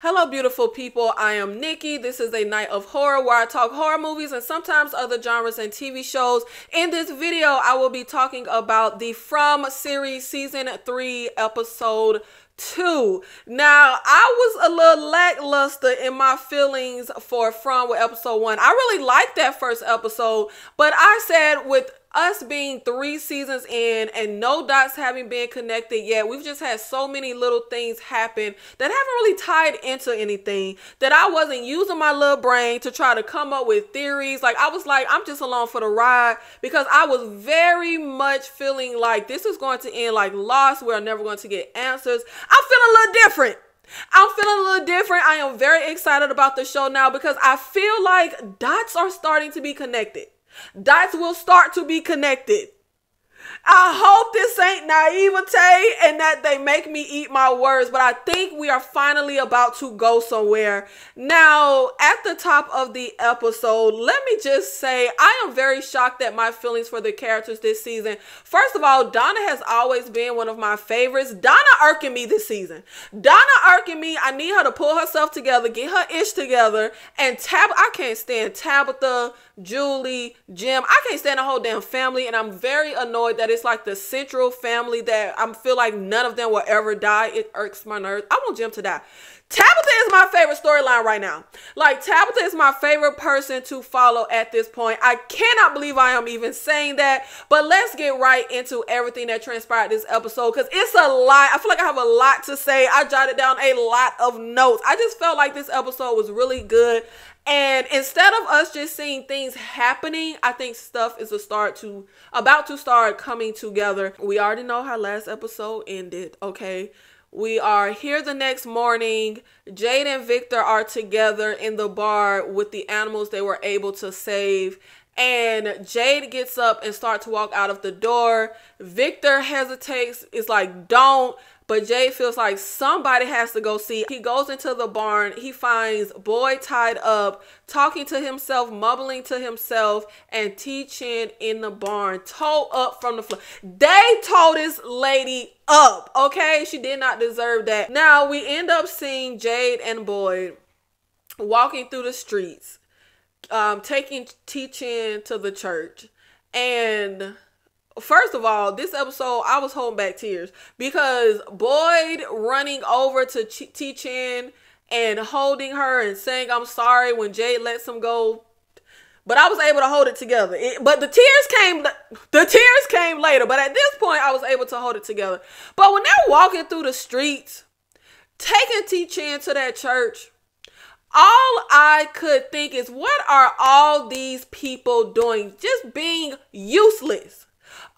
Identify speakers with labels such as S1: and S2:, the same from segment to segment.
S1: Hello, beautiful people. I am Nikki. This is a Knight of horror where I talk horror movies and sometimes other genres and TV shows. In this video, I will be talking about the From series season 3 episode two. Now, I was a little lackluster in my feelings for From with episode one. I really liked that first episode, but I said with us being three seasons in and no dots having been connected yet, we've just had so many little things happen that haven't really tied into anything that I wasn't using my little brain to try to come up with theories. Like, I was like, I'm just along for the ride because I was very much feeling like this is going to end like lost. We're never going to get answers. I'm feeling a little different. I'm feeling a little different. I am very excited about the show now because I feel like dots are starting to be connected dots will start to be connected. I hope this ain't naivete and that they make me eat my words, but I think we are finally about to go somewhere. Now, at the top of the episode, let me just say I am very shocked at my feelings for the characters this season. First of all, Donna has always been one of my favorites. Donna irking me this season. Donna irking me. I need her to pull herself together, get her ish together, and Tab. I can't stand Tabitha. Julie, Jim. I can't stand the whole damn family, and I'm very annoyed that it's like the central family that I feel like none of them will ever die. It irks my nerves. I want Jim to die. Tabitha is my favorite storyline right now. Like Tabitha is my favorite person to follow at this point. I cannot believe I am even saying that. But let's get right into everything that transpired this episode because it's a lot. I feel like I have a lot to say. I jotted down a lot of notes. I just felt like this episode was really good. And instead of us just seeing things happening, I think stuff is a start to about to start coming together. We already know how last episode ended, okay? We are here the next morning. Jade and Victor are together in the bar with the animals they were able to save. And Jade gets up and starts to walk out of the door. Victor hesitates, is like, don't. But Jade feels like somebody has to go see. He goes into the barn. He finds Boyd tied up, talking to himself, mumbling to himself, and Tian-Chen in the barn, towed up from the floor. They told this lady up, okay? She did not deserve that. Now we end up seeing Jade and Boyd walking through the streets, um, taking Tian-Chen to the church. And first of all, this episode I was holding back tears because Boyd running over to Tian-Chen and holding her and saying I'm sorry when Jade lets him go. But I was able to hold it together. It, but the tears came the tears came later, but at this point I was able to hold it together. But when they're walking through the streets, taking Tian-Chen to that church, all I could think is what are all these people doing? Just being useless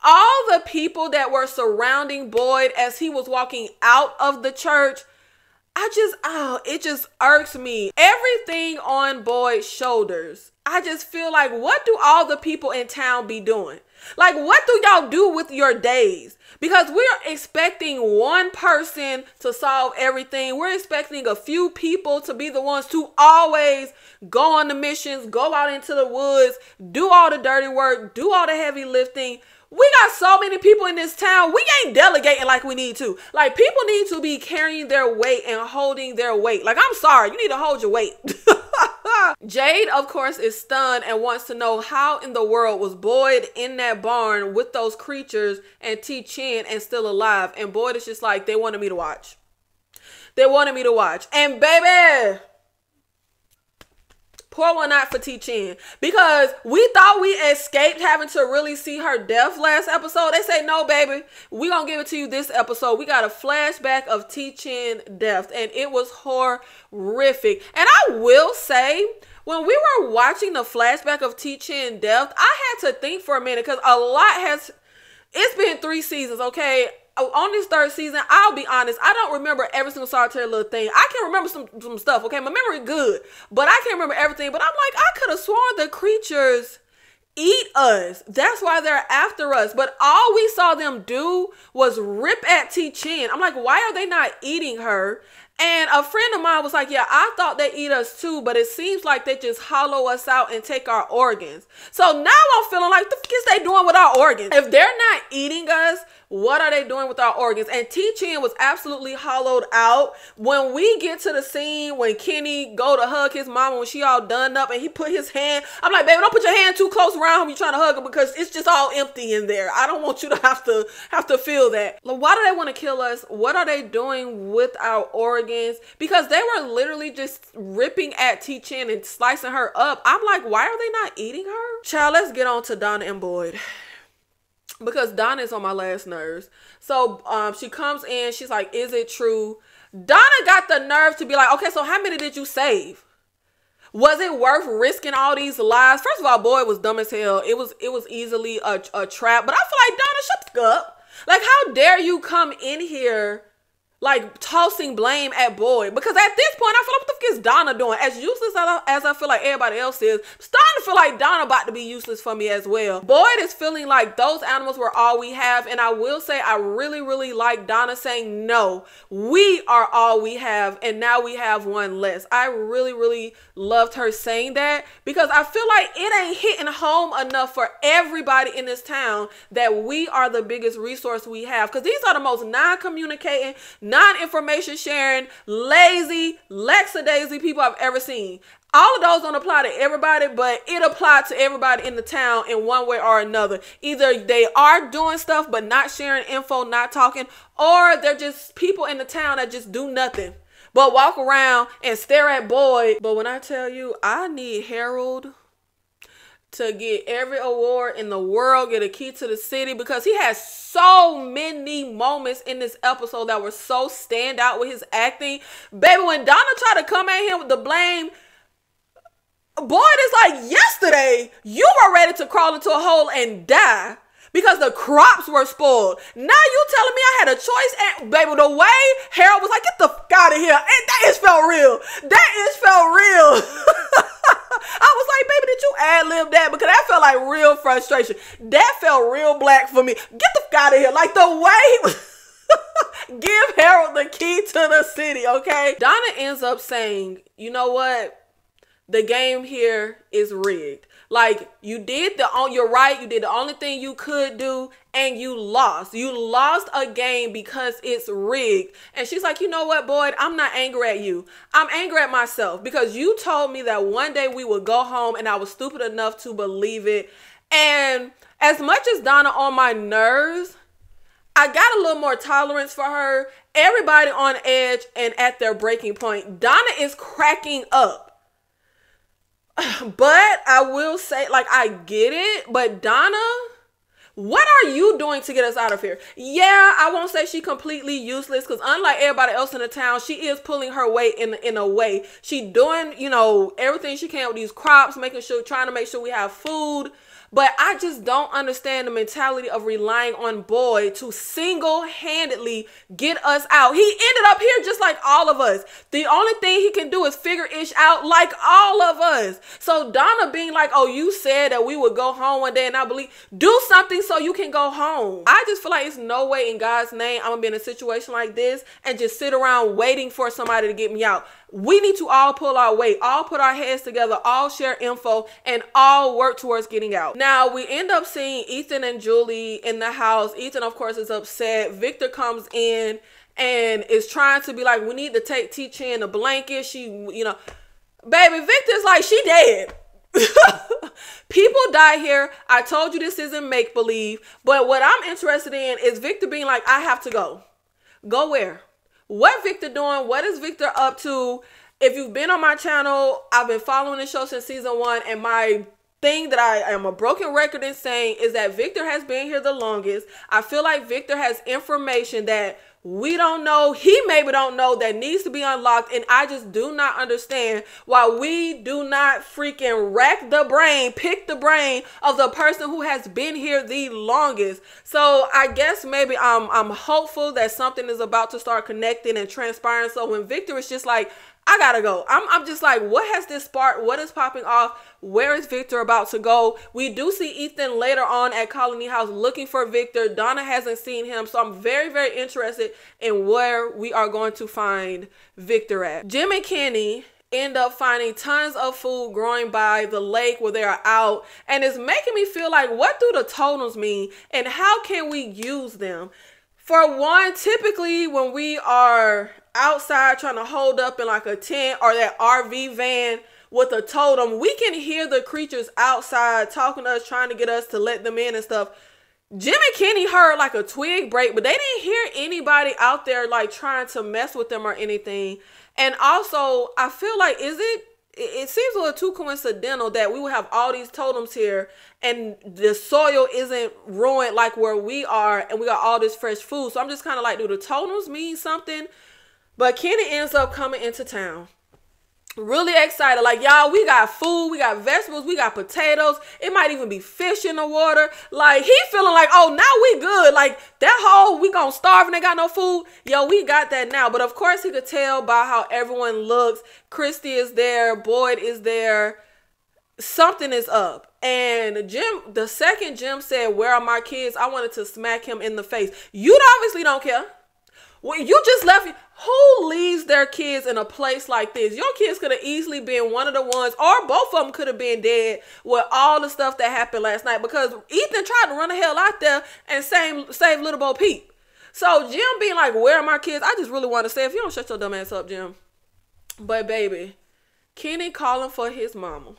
S1: all the people that were surrounding Boyd as he was walking out of the church, I just, oh, it just irks me. Everything on Boyd's shoulders. I just feel like, what do all the people in town be doing? Like, what do y'all do with your days? Because we're expecting one person to solve everything. We're expecting a few people to be the ones to always go on the missions, go out into the woods, do all the dirty work, do all the heavy lifting. We got so many people in this town. We ain't delegating like we need to. Like people need to be carrying their weight and holding their weight. Like I'm sorry, you need to hold your weight. Jade, of course, is stunned and wants to know how in the world was Boyd in that barn with those creatures and Tian-Chen and still alive. And Boyd is just like, they wanted me to watch. They wanted me to watch. And baby, Pour one out for Tian-Chen because we thought we escaped having to really see her death last episode. They say no, baby. We gonna give it to you this episode. We got a flashback of Tian-Chen death, and it was horrific. And I will say, when we were watching the flashback of Tian-Chen death, I had to think for a minute because a lot has. It's been three seasons, okay? On this third season, I'll be honest, I don't remember every single solitary little thing. I can remember some some stuff, okay? My memory good, but I can't remember everything. But I'm like, I could have sworn the creatures eat us. That's why they're after us. But all we saw them do was rip at Tian-Chen. I'm like, why are they not eating her? And a friend of mine was like, Yeah, I thought they eat us too, but it seems like they just hollow us out and take our organs. So now I'm feeling like, the fuck is they doing with our organs? If they're not eating us, what are they doing with our organs? And Tian-Chen was absolutely hollowed out. When we get to the scene when Kenny go to hug his mama when she all done up and he put his hand, I'm like, baby, don't put your hand too close around him. You trying to hug him because it's just all empty in there. I don't want you to have to have to feel that. Like, Why do they want to kill us? What are they doing with our organs? Because they were literally just ripping at Tian-Chen and slicing her up. I'm like, why are they not eating her? Child, let's get on to Donna and Boyd because Donna is on my last nerves. So um, she comes in, she's like, Is it true? Donna got the nerve to be like, Okay, so how many did you save? Was it worth risking all these lives? First of all, boy, it was dumb as hell. It was it was easily a, a trap. But I feel like Donna, shut up. Like, how dare you come in here like tossing blame at Boyd because at this point I feel like what the fuck is Donna doing? As useless as I, as I feel like everybody else is, I'm starting to feel like Donna about to be useless for me as well. Boyd is feeling like those animals were all we have, and I will say I really really like Donna saying no, we are all we have, and now we have one less. I really really loved her saying that because I feel like it ain't hitting home enough for everybody in this town that we are the biggest resource we have because these are the most non-communicating non-information sharing, lazy, lackadaisy people I've ever seen. All of those don't apply to everybody, but it applies to everybody in the town in one way or another. Either they are doing stuff but not sharing info, not talking, or they're just people in the town that just do nothing but walk around and stare at Boyd. But when I tell you, I need Harold to get every award in the world, get a key to the city because he has so many moments in this episode that were so stand out with his acting. Baby, when Donna tried to come at him with the blame, boy, it's like, yesterday you were ready to crawl into a hole and die because the crops were spoiled. Now you telling me I had a choice, and baby, the way Harold was like, get the fuck out of here, and that is felt real. That is felt real. I was like, baby, that? Because that felt like real frustration. That felt real black for me. Get the fuck out of here. Like the way he was. Give Harold the key to the city, okay? Donna ends up saying, you know what? The game here is rigged. Like you did the on you're right, you did the only thing you could do and you lost. You lost a game because it's rigged. And she's like, "You know what, Boyd? I'm not angry at you. I'm angry at myself because you told me that one day we would go home and I was stupid enough to believe it." And as much as Donna on my nerves, I got a little more tolerance for her. Everybody on edge and at their breaking point. Donna is cracking up but I will say, like, I get it, but Donna, what are you doing to get us out of here? Yeah, I won't say she completely useless because unlike everybody else in the town, she is pulling her weight in in a way. She doing, you know, everything she can with these crops, making sure, trying to make sure we have food but I just don't understand the mentality of relying on Boyd to single handedly get us out. He ended up here just like all of us. The only thing he can do is figure ish out like all of us. So Donna being like, oh, you said that we would go home one day and I believe, do something so you can go home. I just feel like it's no way in God's name I'm gonna be in a situation like this and just sit around waiting for somebody to get me out. We need to all pull our weight, all put our heads together, all share info, and all work towards getting out. Now, we end up seeing Ethan and Julie in the house. Ethan, of course, is upset. Victor comes in and is trying to be like, we need to take Teacher in the blanket. She, you know, baby, Victor's like, she dead. People die here. I told you this isn't make believe. But what I'm interested in is Victor being like, I have to go. Go where? What Victor doing? What is Victor up to? If you've been on my channel, I've been following the show since season one, and my thing that I am a broken record in saying is that Victor has been here the longest. I feel like Victor has information that we don't know. He maybe don't know that needs to be unlocked and i just do not understand why we do not freaking rack the brain pick the brain of the person who has been here the longest. So i guess maybe i'm i'm hopeful that something is about to start connecting and transpiring. So when victor is just like I gotta go. I'm, I'm just like, what has this sparked? What is popping off? Where is Victor about to go? We do see Ethan later on at Colony House looking for Victor. Donna hasn't seen him, so I'm very, very interested in where we are going to find Victor at. Jim and Kenny end up finding tons of food growing by the lake where they are out and it's making me feel like what do the totems mean and how can we use them for one typically when we are outside trying to hold up in like a tent or that rv van with a totem we can hear the creatures outside talking to us trying to get us to let them in and stuff Jim and Kenny heard like a twig break, but they didn't hear anybody out there like trying to mess with them or anything. And also, I feel like is it it seems a little too coincidental that we would have all these totems here and the soil isn't ruined like where we are and we got all this fresh food. So I'm just kind of like, do the totems mean something? But Kenny ends up coming into town. Really excited. Like y'all we got food we got vegetables we got potatoes. It might even be fish in the water. Like he feeling like oh now we good. Like that whole we gonna starve and they got no food. Yo we got that now. But of course he could tell by how everyone looks. Kristi is there boyd is there. Something is up. And jim the second jim said where are my kids? I wanted to smack him in the face. You obviously don't care. Well, you just left. Who leaves their kids in a place like this? Your kids could have easily been one of the ones, or both of them could have been dead with all the stuff that happened last night because Ethan tried to run the hell out there and save, save little Bo Peep. So Jim being like, Where are my kids? I just really want to say, if you don't shut your dumb ass up, Jim. But baby, Kenny calling for his mama.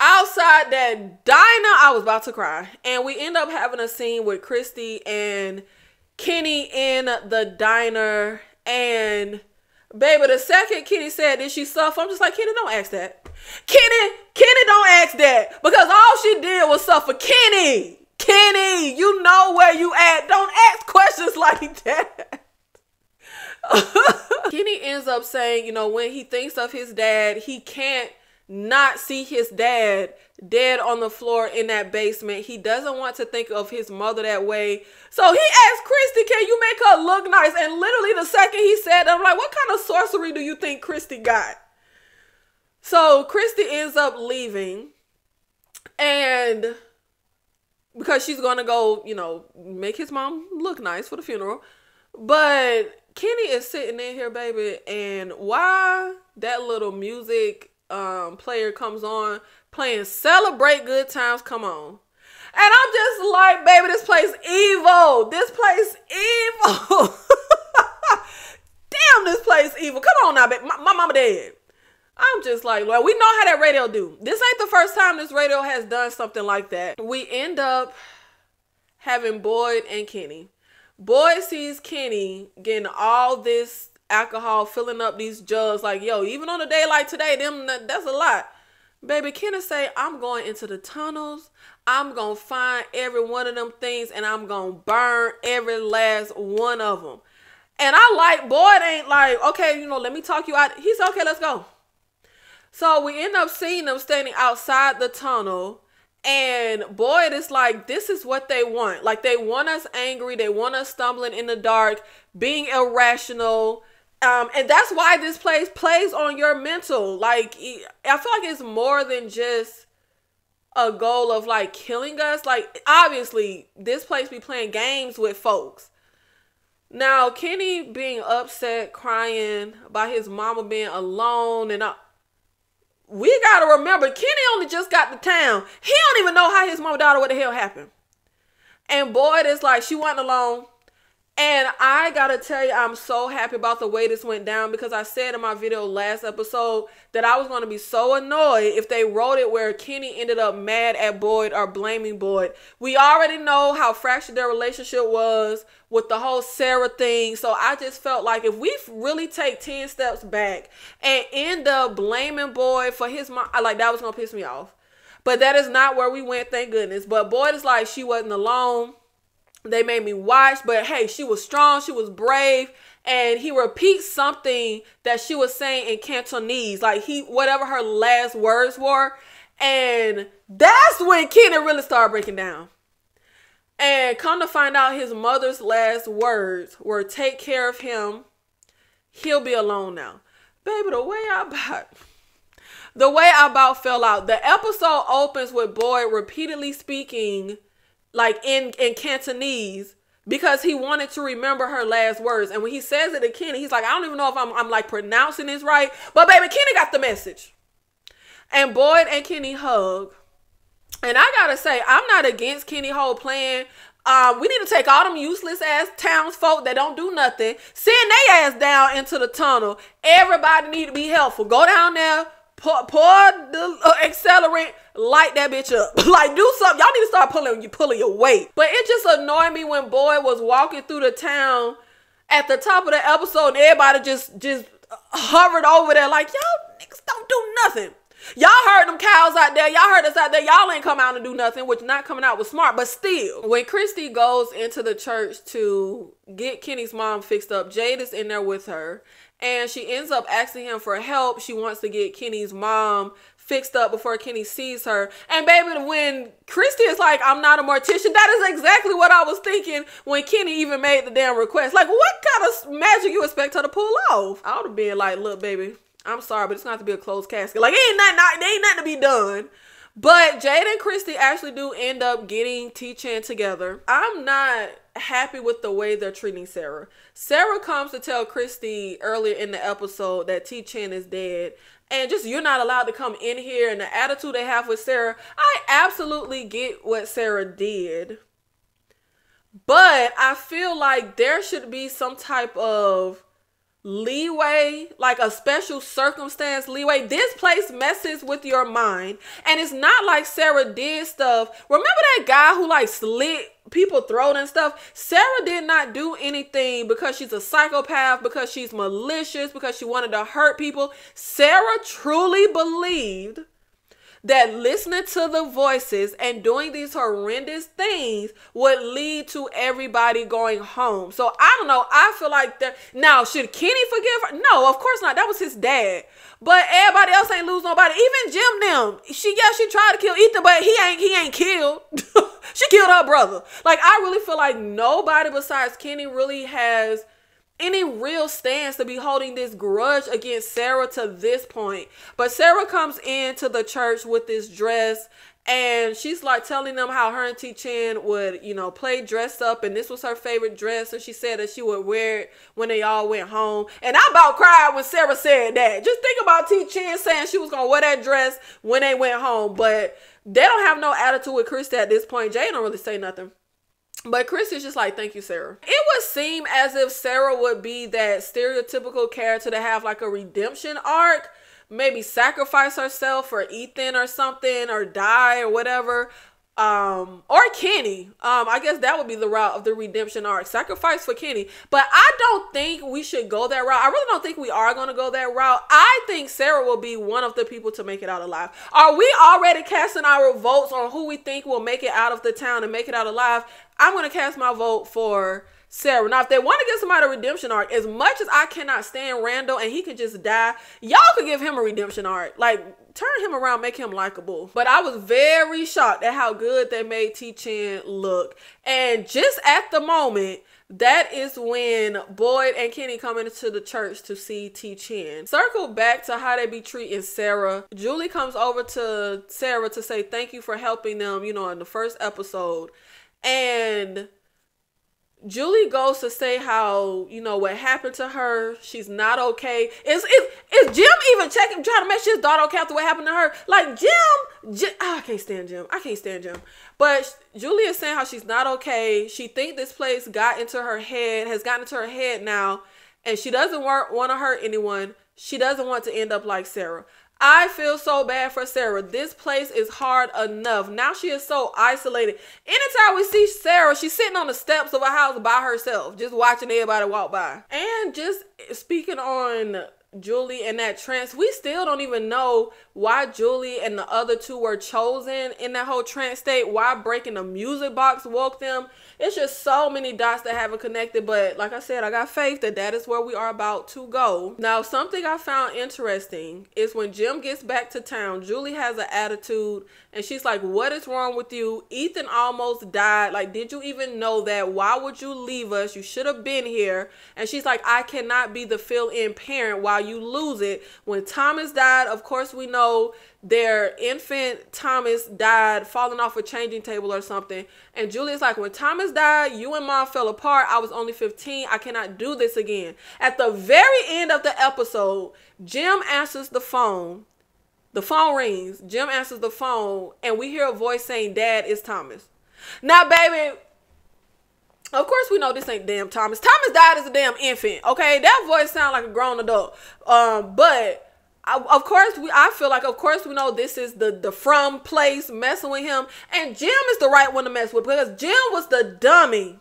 S1: Outside that diner, I was about to cry. And we end up having a scene with Kristi and Kenny in the diner and baby, the second Kenny said, Did she suffer? I'm just like, Kenny, don't ask that. Kenny, Kenny, don't ask that. Because all she did was suffer. Kenny, Kenny, you know where you at. Don't ask questions like that. Kenny ends up saying, you know, when he thinks of his dad, he can't not see his dad dead on the floor in that basement. He doesn't want to think of his mother that way. So he asked Kristi, Can you make her look nice? And literally, the second he said, that I'm like, What kind of sorcery do you think Kristi got? So Kristi ends up leaving. And because she's going to go, you know, make his mom look nice for the funeral. But Kenny is sitting in here, baby. And why that little music um, player comes on playing Celebrate Good Times, come on. And I'm just like, baby, this place evil. This place evil. Damn, this place evil. Come on now, baby. My, my mama dead. I'm just like, well, we know how that radio do. This ain't the first time this radio has done something like that. We end up having Boyd and Kenny. Boyd sees Kenny getting all this alcohol, filling up these jugs. Like, yo, even on a day like today, them that's a lot. Baby, Kenny say, I'm going into the tunnels. I'm going to find every one of them things and I'm going to burn every last one of them. And I like, boy, it ain't like, okay, you know, let me talk you out. He said, okay, let's go. So we end up seeing them standing outside the tunnel. And boy, it's like, this is what they want. Like, they want us angry. They want us stumbling in the dark, being irrational um, and that's why this place plays on your mental. Like, I feel like it's more than just a goal of like killing us. Like, obviously, this place be playing games with folks. Now, Kenny being upset, crying by his mama being alone, and I, we gotta remember, Kenny only just got to town. He don't even know how his mama or what the hell happened. And Boyd is like, she wasn't alone. And I gotta tell you, I'm so happy about the way this went down because I said in my video last episode that I was gonna be so annoyed if they wrote it where Kenny ended up mad at Boyd or blaming Boyd. We already know how fractured their relationship was with the whole Sarah thing. So I just felt like if we really take 10 steps back and end up blaming Boyd for his mom, like that was gonna piss me off. But that is not where we went, thank goodness. But Boyd is like, she wasn't alone they made me watch, but hey, she was strong, she was brave, and he repeats something that she was saying in Cantonese, like he whatever her last words were, and that's when Kenny really started breaking down. And come to find out, his mother's last words were "Take care of him. he'll be alone now. Baby, the way I about the way I about fell out. The episode opens with Boyd repeatedly speaking like in in Cantonese because he wanted to remember her last words. And when he says it to Kenny, he's like, I don't even know if I'm I'm like pronouncing this right. But baby, Kenny got the message. And Boyd and Kenny hug. And I gotta say, I'm not against Kenny whole plan. Um, we need to take all them useless ass townsfolk that don't do nothing, send their ass down into the tunnel. Everybody need to be helpful. Go down there, pour, pour the uh, accelerant, light that bitch up. like do something. Y'all need to start pulling you pulling your weight. But it just annoyed me when boy was walking through the town at the top of the episode and everybody just just hovered over there like y'all niggas don't do nothing. Y'all heard them cows out there. Y'all heard us out there. Y'all ain't come out and do nothing, which not coming out was smart, but still. When Kristi goes into the church to get Kenny's mom fixed up, Jade is in there with her. And she ends up asking him for help. She wants to get Kenny's mom fixed up before Kenny sees her. And baby, when Kristi is like, I'm not a mortician, that is exactly what I was thinking when Kenny even made the damn request. Like, what kind of magic you expect her to pull off? I would have been like, look, baby, I'm sorry, but it's not to be a closed casket. Like, ain't nothing, there ain't nothing to be done. But Jade and Kristi actually do end up getting Tian-Chen together. I'm not happy with the way they're treating Sarah. Sarah comes to tell Kristi earlier in the episode that Tian-Chen is dead. And just you're not allowed to come in here and the attitude they have with Sarah. I absolutely get what Sarah did. But I feel like there should be some type of leeway, like a special circumstance leeway. This place messes with your mind. And it's not like Sarah did stuff. Remember that guy who like slit people throat and stuff? Sarah did not do anything because she's a psychopath, because she's malicious, because she wanted to hurt people. Sarah truly believed that listening to the voices and doing these horrendous things would lead to everybody going home. So I don't know. I feel like that now should Kenny forgive her? No, of course not. That was his dad. But everybody else ain't lose nobody. Even Jim them. She yeah, she tried to kill Ethan, but he ain't he ain't killed. she killed her brother. Like I really feel like nobody besides Kenny really has any real stance to be holding this grudge against Sarah to this point. But Sarah comes into the church with this dress and she's like telling them how her and Tian-Chen would, you know, play dress up, and this was her favorite dress. And she said that she would wear it when they all went home. And I about cried when Sarah said that. Just think about Tian-Chen saying she was gonna wear that dress when they went home. But they don't have no attitude with Kristi at this point. Jay don't really say nothing. But Chris is just like, thank you, Sarah. It would seem as if Sarah would be that stereotypical character to have like a redemption arc, maybe sacrifice herself for Ethan or something, or die or whatever um or kenny. Um i guess that would be the route of the redemption arc. Sacrifice for kenny. But i don't think we should go that route. I really don't think we are going to go that route. I think sarah will be one of the people to make it out alive. Are we already casting our votes on who we think will make it out of the town and make it out alive? I'm going to cast my vote for Sarah. Now, if they want to give somebody a redemption arc, as much as I cannot stand Randall and he can just die, y'all could give him a redemption arc. Like, turn him around, make him likable. But I was very shocked at how good they made Tian-Chen look. And just at the moment, that is when Boyd and Kenny come into the church to see Tian-Chen. Circle back to how they be treating Sarah. Julie comes over to Sarah to say thank you for helping them, you know, in the first episode. And Julie goes to say how you know what happened to her. She's not okay. Is is is Jim even checking, trying to make sure his daughter okay after what happened to her? Like Jim, Jim oh, ah, I can't stand Jim. I can't stand Jim. But Julie is saying how she's not okay. She think this place got into her head, has gotten into her head now, and she doesn't want want to hurt anyone. She doesn't want to end up like Sarah. I feel so bad for Sarah. This place is hard enough. Now she is so isolated. Anytime we see Sarah, she's sitting on the steps of a house by herself, just watching everybody walk by. And just speaking on Julie and that trance. We still don't even know why Julie and the other two were chosen in that whole trance state. Why breaking the music box woke them. It's just so many dots that haven't connected. But like I said, I got faith that that is where we are about to go. Now, something I found interesting is when Jim gets back to town, Julie has an attitude and she's like, What is wrong with you? Ethan almost died. Like, did you even know that? Why would you leave us? You should have been here. And she's like, I cannot be the fill in parent while you lose it. When Thomas died, of course, we know their infant Thomas died falling off a changing table or something. And Julia's like, when Thomas died, you and mom fell apart. I was only 15. I cannot do this again. At the very end of the episode, Jim answers the phone. The phone rings. Jim answers the phone, and we hear a voice saying, Dad, is Thomas. Now, baby, of course we know this ain't damn Thomas. Thomas died as a damn infant. Okay, that voice sound like a grown adult. Um, but I, of course we I feel like of course we know this is the the from place messing with him, and Jim is the right one to mess with because Jim was the dummy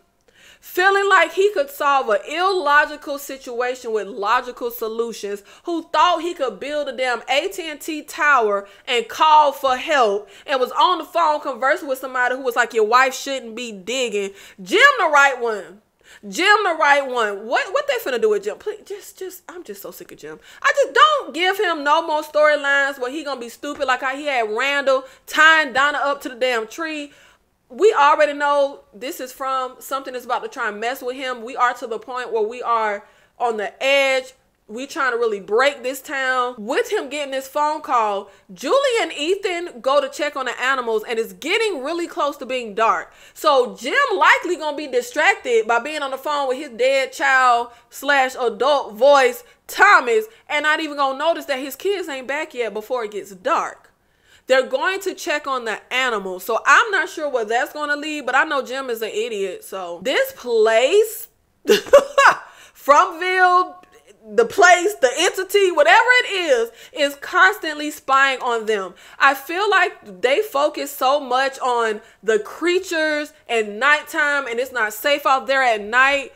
S1: feeling like he could solve an illogical situation with logical solutions, who thought he could build a damn AT&T tower and call for help and was on the phone conversing with somebody who was like your wife shouldn't be digging. Jim the right one. Jim the right one. What what they finna do with Jim? Please, just just I'm just so sick of Jim. I just don't give him no more storylines where he gonna be stupid like how he had Randall tying Donna up to the damn tree we already know this is from something that's about to try and mess with him. We are to the point where we are on the edge. We trying to really break this town. With him getting this phone call, Julie and Ethan go to check on the animals and it's getting really close to being dark. So Jim likely gonna be distracted by being on the phone with his dead child slash adult voice, Thomas, and not even gonna notice that his kids ain't back yet before it gets dark. They're going to check on the animals. So I'm not sure where that's going to lead, but I know Jim is an idiot. So this place, Fromville, the place, the entity, whatever it is, is constantly spying on them. I feel like they focus so much on the creatures and nighttime and it's not safe out there at night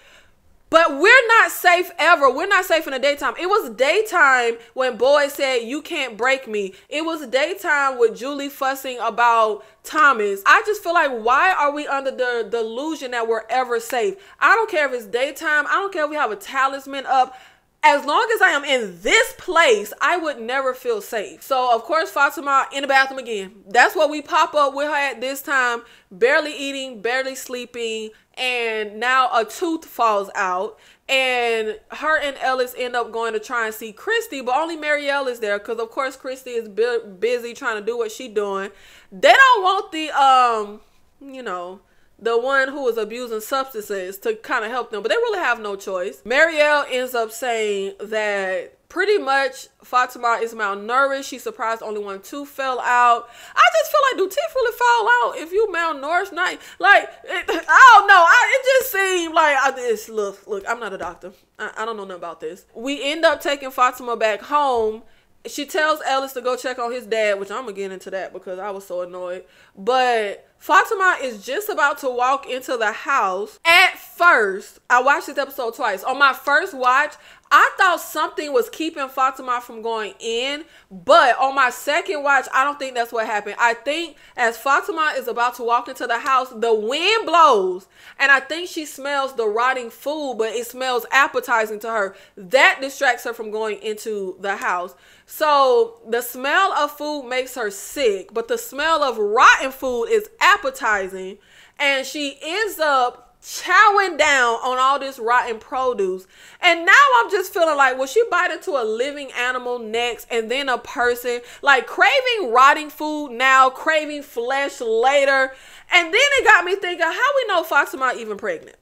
S1: but we're not safe ever. We're not safe in the daytime. It was daytime when boys said, You can't break me. It was daytime with Julie fussing about Thomas. I just feel like, why are we under the delusion that we're ever safe? I don't care if it's daytime. I don't care if we have a talisman up as long as I am in this place, I would never feel safe. So, of course, Fatima in the bathroom again. That's what we pop up with her at this time, barely eating, barely sleeping, and now a tooth falls out. And her and Ellis end up going to try and see Kristi, but only Marielle is there because, of course, Kristi is bu- busy trying to do what she doing. They don't want the um, you know, the one who was abusing substances to kind of help them, but they really have no choice. Marielle ends up saying that pretty much Fatima is malnourished. She's surprised only one tooth fell out. I just feel like do teeth really fall out if you malnourished? Not like it, I don't know. I, it just seemed like I just look look. I'm not a doctor. I, I don't know nothing about this. We end up taking Fatima back home she tells Ellis to go check on his dad, which I'm gonna get into that because I was so annoyed. But Fatima is just about to walk into the house. At first, I watched this episode twice. On my first watch, I thought something was keeping Fatima from going in, but on my second watch, I don't think that's what happened. I think as Fatima is about to walk into the house, the wind blows, and I think she smells the rotting food, but it smells appetizing to her. That distracts her from going into the house. So the smell of food makes her sick, but the smell of rotten food is appetizing, and she ends up chowing down on all this rotten produce. And now I'm just feeling like, will she bite into a living animal next and then a person? Like craving rotting food now, craving flesh later. And then it got me thinking, how we know Fatima even pregnant?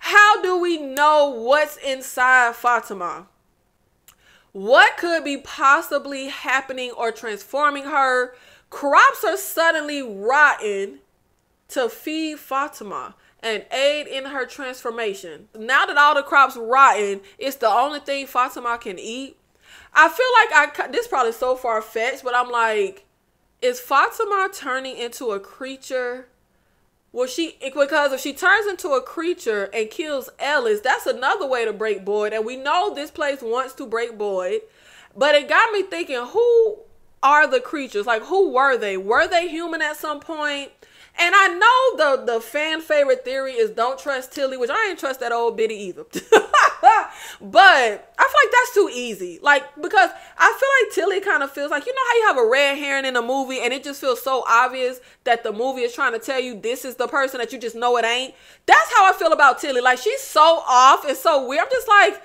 S1: How do we know what's inside Fatima? What could be possibly happening or transforming her? Crops are suddenly rotten to feed Fatima and aid in her transformation. Now that all the crops rotten, it's the only thing Fatima can eat. I feel like I this probably so far fetched, but I'm like, is Fatima turning into a creature Well, she because if she turns into a creature and kills Ellis, that's another way to break Boyd, and we know this place wants to break Boyd. But it got me thinking, who are the creatures? Like, who were they? Were they human at some point? And I know the the fan favorite theory is don't trust Tilly, which I ain't trust that old biddy either. but I feel like that's too easy. Like because I feel like Tilly kind of feels like you know how you have a red herring in a movie and it just feels so obvious that the movie is trying to tell you this is the person that you just know it ain't. That's how I feel about Tilly. Like she's so off and so weird. I'm just like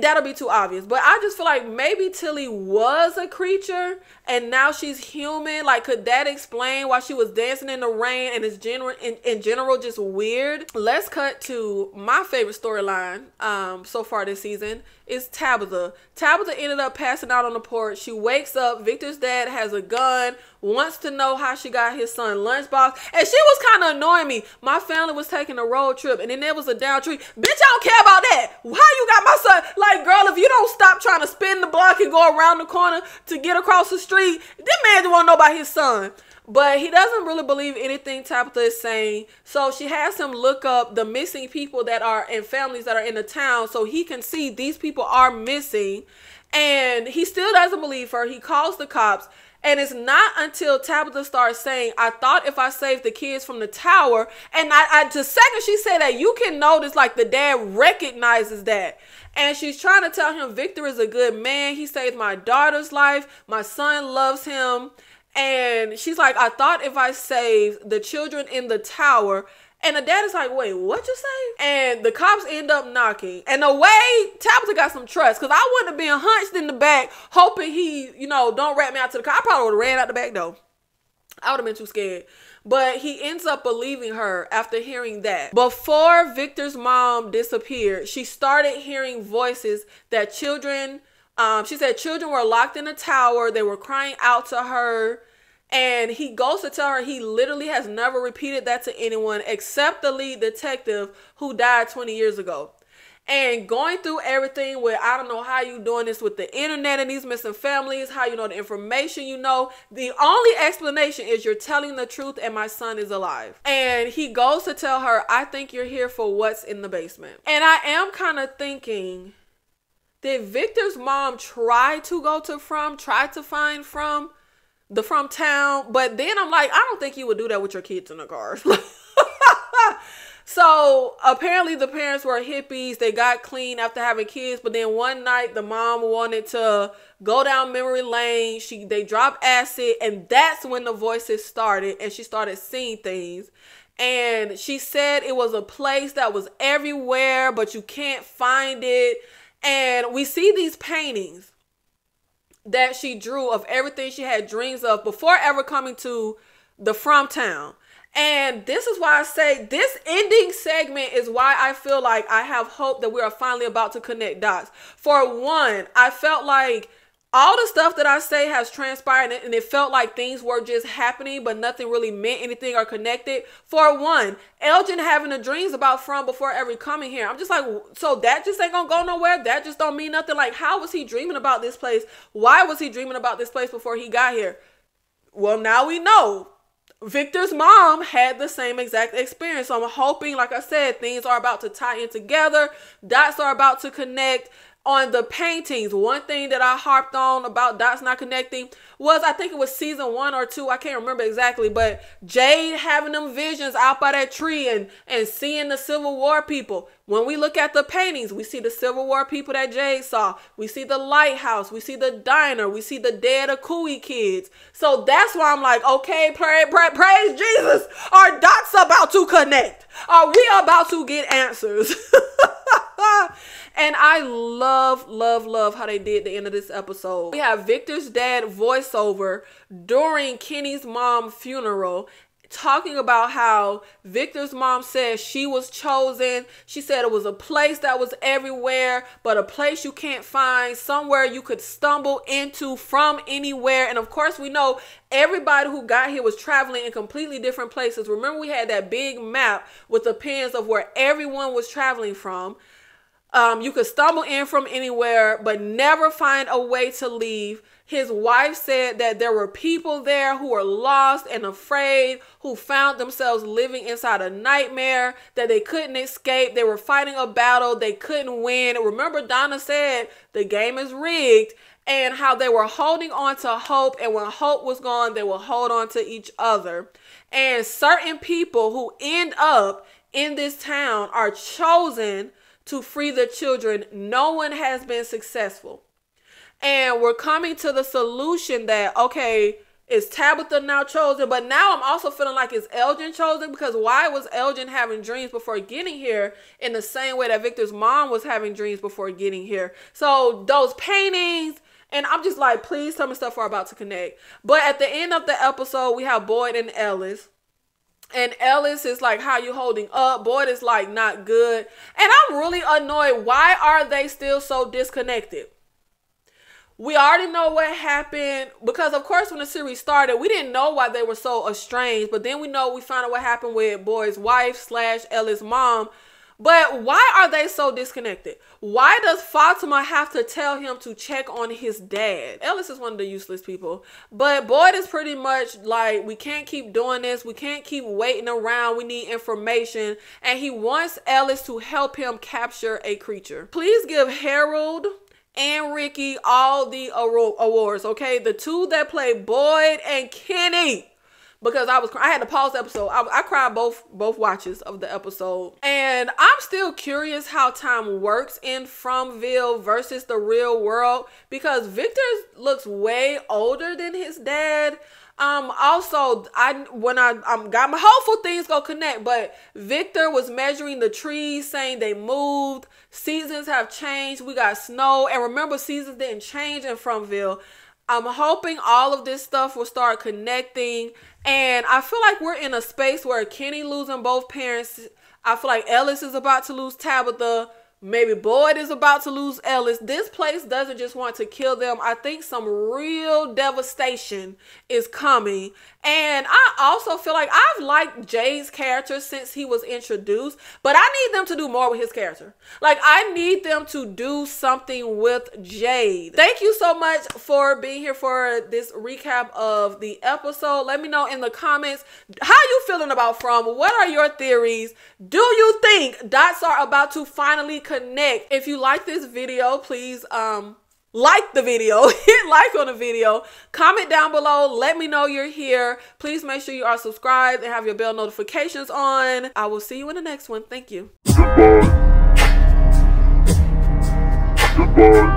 S1: that'll be too obvious. But I just feel like maybe Tilly was a creature and now she's human. Like, could that explain why she was dancing in the rain and is general in, in general just weird? Let's cut to my favorite storyline um so far this season is Tabitha. Tabitha ended up passing out on the porch. She wakes up. Victor's dad has a gun, wants to know how she got his son lunchbox. And she was kind of annoying me. My family was taking a road trip and then there was a down tree. Bitch, I don't care about that. How you got my son? Like, girl, if you don't stop trying to spin the block and go around the corner to get across the street, this man don't want to know about his son. But he doesn't really believe anything Tabitha is saying. So she has him look up the missing people that are in families that are in the town so he can see these people are missing. And he still doesn't believe her. He calls the cops. And it's not until Tabitha starts saying, I thought if I saved the kids from the tower, and I, I the second she said that, you can notice like the dad recognizes that. And she's trying to tell him Victor is a good man. He saved my daughter's life. My son loves him. And she's like, I thought if I saved the children in the tower, and the dad is like, wait, what you say? And the cops end up knocking. And the way Tabitha got some trust, because I wouldn't have been hunched in the back, hoping he, you know, don't rat me out to the car. I probably would have ran out the back though. I would have been too scared. But he ends up believing her after hearing that. Before Victor's mom disappeared, she started hearing voices that children um, she said children were locked in a tower. They were crying out to her. And he goes to tell her he literally has never repeated that to anyone except the lead detective who died 20 years ago. And going through everything where I don't know how you doing this with the internet and these missing families, how you know the information you know. The only explanation is you're telling the truth and my son is alive. And he goes to tell her, I think you're here for what's in the basement. And I am kind of thinking did Victor's mom try to go to From, try to find From, the From town? But then I'm like, I don't think you would do that with your kids in the car. so apparently the parents were hippies. They got clean after having kids, but then one night the mom wanted to go down memory lane. She they dropped acid, and that's when the voices started, and she started seeing things and she said it was a place that was everywhere but you can't find it and we see these paintings that she drew of everything she had dreams of before ever coming to the from town. And this is why I say this ending segment is why I feel like I have hope that we are finally about to connect dots. For one, I felt like all the stuff that I say has transpired and it felt like things were just happening, but nothing really meant anything or connected. For one, Elgin having the dreams about From before ever coming here. I'm just like, so that just ain't gonna go nowhere. That just don't mean nothing. Like, how was he dreaming about this place? Why was he dreaming about this place before he got here? Well, now we know. Victor's mom had the same exact experience. So I'm hoping, like I said, things are about to tie in together. Dots are about to connect on the paintings, one thing that I harped on about dots not connecting was I think it was season one or two. I can't remember exactly, but Jade having them visions out by that tree and and seeing the Civil War people. When we look at the paintings, we see the Civil War people that Jade saw. We see the lighthouse. We see the diner. We see the dead Akui kids. So that's why I'm like, okay, pray, pray, praise Jesus. Our dots about to connect. Are we about to get answers? and I love, love, love how they did the end of this episode. We have Victor's dad voiceover during Kenny's mom funeral talking about how Victor's mom said she was chosen. She said it was a place that was everywhere, but a place you can't find, somewhere you could stumble into from anywhere. And of course, we know everybody who got here was traveling in completely different places. Remember, we had that big map with the pins of where everyone was traveling from. Um, you could stumble in from anywhere, but never find a way to leave. His wife said that there were people there who were lost and afraid, who found themselves living inside a nightmare that they couldn't escape. They were fighting a battle they couldn't win. Remember, Donna said the game is rigged and how they were holding on to hope. And when hope was gone, they will hold on to each other. And certain people who end up in this town are chosen to free the children. No one has been successful. And we're coming to the solution that, okay, is Tabitha now chosen? But now I'm also feeling like is Elgin chosen? Because why was Elgin having dreams before getting here in the same way that Victor's mom was having dreams before getting here? So those paintings, and I'm just like, please tell me stuff are about to connect. But at the end of the episode, we have Boyd and Ellis. And Ellis is like, how you holding up? Boyd is like, not good. And I'm really annoyed. Why are they still so disconnected? we already know what happened because of course when the series started we didn't know why they were so estranged but then we know we found out what happened with boyd's wife slash ellis mom but why are they so disconnected? Why does fatima have to tell him to check on his dad? Ellis is one of the useless people. But boyd is pretty much like we can't keep doing this. We can't keep waiting around. We need information. And he wants ellis to help him capture a creature. Please give harold and Ricky all the awards. Okay, the two that play Boyd and Kenny. Because I was, I had to pause the episode. I, I cried both both watches of the episode, and I'm still curious how time works in Fromville versus the real world. Because Victor looks way older than his dad. Um, also, I when I um got my hopeful things go connect, but Victor was measuring the trees, saying they moved. Seasons have changed. We got snow, and remember, seasons didn't change in Fromville. I'm hoping all of this stuff will start connecting, and I feel like we're in a space where Kenny losing both parents. I feel like Ellis is about to lose Tabitha. Maybe Boyd is about to lose Ellis. This place doesn't just want to kill them. I think some real devastation is coming. And I also feel like I've liked Jade's character since he was introduced, but I need them to do more with his character. Like, I need them to do something with Jade. Thank you so much for being here for this recap of the episode. Let me know in the comments how you feeling about From. What are your theories? Do you think dots are about to finally connect? If you like this video, please um like the video, hit like on the video, comment down below, let me know you're here. Please make sure you are subscribed and have your bell notifications on. I will see you in the next one. Thank you. Goodbye. Goodbye.